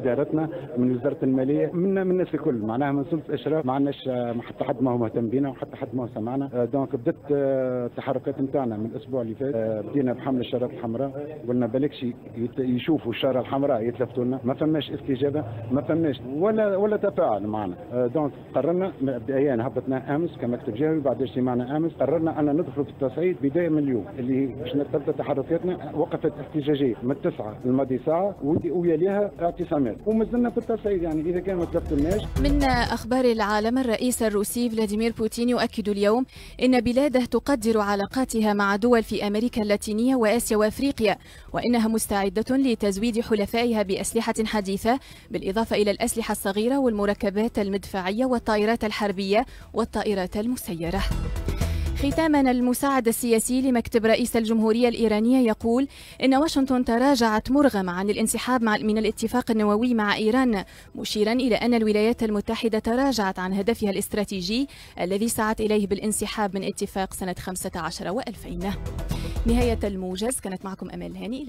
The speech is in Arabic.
إدارتنا من وزارة المالية من من الناس الكل. معناها من سلطه إشراف ما عندناش حتى حد ما هو مهتم بينا وحتى حد ما هو سمعنا. donc بدأت التحركات نتاعنا من الأسبوع اللي فات. بدينا بحمل الشارات الحمراء. قلنا بالكش يشوفوا الشاره الحمراء يتلفتوا لنا. ما فماش استجابة ما فماش ولا ولا تفاعل معنا. donc قررنا مبدئيا هبطنا أمس كمكتب جهوي بعد اجتماعنا أمس. قررنا أن ندخل في التصعيد بداية من اليوم اللي باش تبدا تحركاتنا. وقفت احتجاجية من التسعة لماضي ساعة ويليها اعتصامات ومازلنا في التصعيد يعني إذا كان ما تلفتناش من أخبار العالم الرئيس الروسي فلاديمير بوتين يؤكد اليوم إن بلاده تقدر علاقاتها مع دول في أمريكا اللاتينية وآسيا وأفريقيا وإنها مستعدة لتزويد حلفائها بأسلحة حديثة بالإضافة إلى الأسلحة الصغيرة والمركبات المدفعية والطائرات الحربية والطائرات المسيرة. ختاما المساعد السياسي لمكتب رئيس الجمهورية الإيرانية يقول إن واشنطن تراجعت مرغمة عن الانسحاب من الاتفاق النووي مع إيران مشيرا إلى أن الولايات المتحدة تراجعت عن هدفها الاستراتيجي الذي سعت إليه بالانسحاب من اتفاق سنة 15 و2000 نهاية الموجز كانت معكم أمل هاني إلى